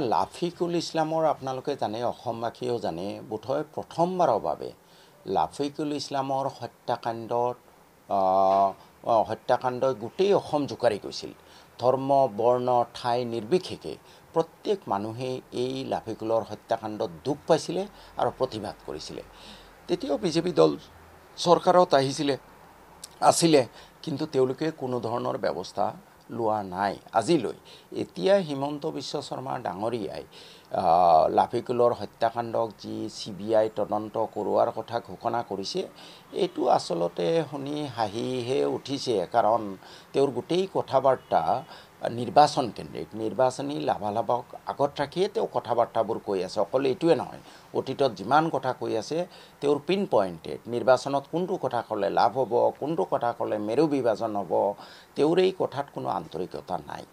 লাফিকুল ইছলামৰ আপোনালোকে জানে অসমবাসীয়েও জানে বোধহয় প্ৰথমবাৰৰ বাবে লাফিকুল ইছলামৰ হত্যাকাণ্ডত হত্যাকাণ্ডই গোটেই অসম জোকাৰি গৈছিল। ধৰ্ম বৰ্ণ ঠাই নিৰ্বিশেষে প্ৰত্যেক মানুহেই এই লাফিকুলৰ হত্যাকাণ্ডত দুখ পাইছিলে আৰু প্ৰতিবাদ কৰিছিলে। তেতিয়াও বিজেপি দল চৰকাৰত আহিছিলে আছিলে কিন্তু তেওঁলোকে কোনো ধৰণৰ ব্যৱস্থা লোৱা নাই। আজিলৈ এতিয়া হিমন্ত বিশ্ব শৰ্মা ডাঙৰীয়াই লাফিকুলৰ হত্যাকাণ্ডক যি চি বি আই তদন্ত কৰোৱাৰ কথা ঘোষণা কৰিছে এইটো আচলতে শুনি হাঁহিহে উঠিছে। কাৰণ তেওঁৰ গোটেই কথা বাৰ্তা নিৰ্বাচন কেন্দ্ৰিক নিৰ্বাচনী লাভালাভক আগত ৰাখিয়ে তেওঁ কথা বাৰ্তাবোৰ কৈ আছে। অকল এইটোৱে নহয় অতীতত যিমান কথা কৈ আছে তেওঁৰ পিন পইণ্টেড নিৰ্বাচনত কোনটো কথা ক'লে লাভ হ'ব কোনটো কথা ক'লে মেৰু বিভাজন হ'ব তেওঁৰ এই কথাত কোনো আন্তৰিকতা নাই।